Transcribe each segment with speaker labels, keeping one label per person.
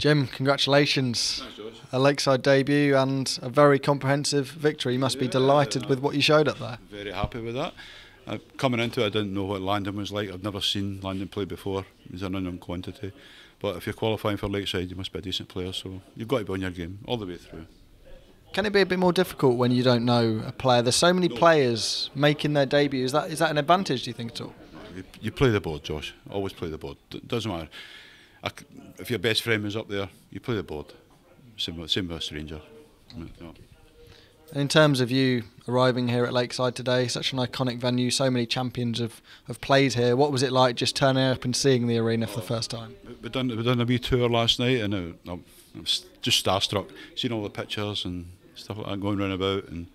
Speaker 1: Jim, congratulations. A Lakeside debut and a very comprehensive victory. You must be delighted with what you showed up there.
Speaker 2: Very happy with that. Uh, coming into it, I didn't know what Landon was like. I've never seen Landon play before. He's an unknown quantity. But if you're qualifying for Lakeside, you must be a decent player. So you've got to be on your game all the way through.
Speaker 1: Can it be a bit more difficult when you don't know a player? There's so many players making their debut. Is that is that an advantage? Do you think at all?
Speaker 2: You, you play the board, Josh. Always play the board. D- doesn't matter. I, if your best friend was up there, you play the board. Same, same with a stranger. Mm, no.
Speaker 1: In terms of you arriving here at Lakeside today, such an iconic venue, so many champions have, have played here. What was it like just turning up and seeing the arena for the first time?
Speaker 2: We done we done a wee tour last night, and I, I was just starstruck, seeing all the pictures and stuff like that going around about, and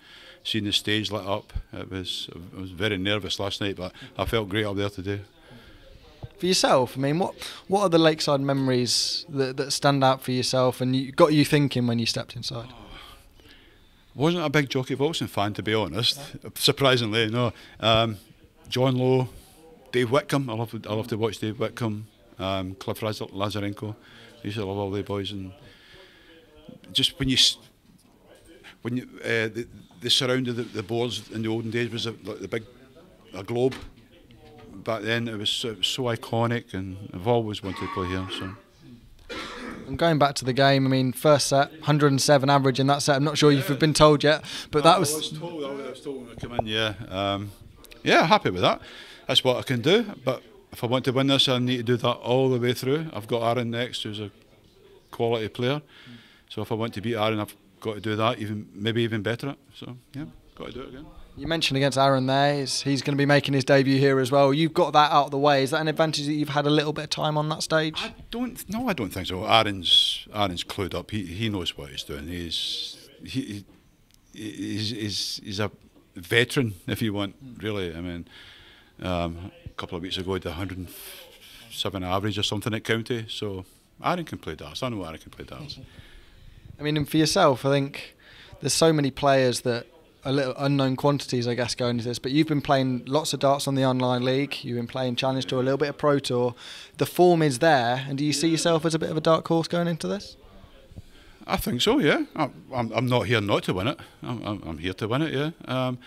Speaker 2: seeing the stage lit up. It was I was very nervous last night, but I felt great up there today.
Speaker 1: For yourself, I mean, what what are the Lakeside memories that, that stand out for yourself and you, got you thinking when you stepped inside? Oh
Speaker 2: wasn't a big Jocky Wilson fan, to be honest. Surprisingly, no. Um, John Lowe, Dave Whitcombe. I love I love to watch Dave Whitcombe. Um, Cliff Lazarenko. I used to love all the boys and just when you when you uh, the, the surround of the, the boards in the olden days was a, like the big a globe. Back then it was so, so iconic, and I've always wanted to play here. So.
Speaker 1: And going back to the game, I mean, first set, 107 average in that set. I'm not sure if you've been told yet, but
Speaker 2: no,
Speaker 1: that was.
Speaker 2: I was told. I was told when I come in. Yeah, um, yeah, happy with that. That's what I can do. But if I want to win this, I need to do that all the way through. I've got Aaron next, who's a quality player. So if I want to beat Aaron, I've got to do that, even maybe even better. So yeah, got to do it again.
Speaker 1: You mentioned against Aaron there, he's, he's going to be making his debut here as well. You've got that out of the way. Is that an advantage that you've had a little bit of time on that stage?
Speaker 2: I don't. No, I don't think so. Aaron's Aaron's clued up. He he knows what he's doing. He's he, he's, he's, he's a veteran, if you want. Really, I mean, um, a couple of weeks ago, he did 107 average or something at county. So Aaron can play darts. I know Aaron can play darts.
Speaker 1: I mean, and for yourself, I think there's so many players that a little unknown quantities, I guess, going into this. But you've been playing lots of darts on the online league. You've been playing Challenge Tour, a little bit of Pro Tour. The form is there, and do you see yourself as a bit of a dark horse going into this?
Speaker 2: I think so. Yeah, I'm. I'm not here not to win it. I'm. I'm here to win it. Yeah. Um,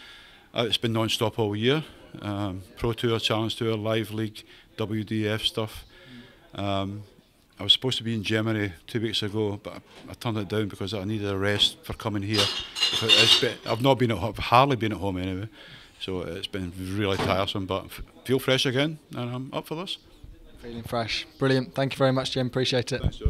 Speaker 2: uh, it's been non-stop all year. Um, Pro Tour, Challenge Tour, Live League, WDF stuff. Um, I was supposed to be in Germany two weeks ago, but I, I turned it down because I needed a rest for coming here. Been, I've not been at home, hardly been at home anyway, so it's been really tiresome. But feel fresh again, and I'm up for this.
Speaker 1: Feeling fresh, brilliant. Thank you very much, Jim. Appreciate it.
Speaker 2: Thanks.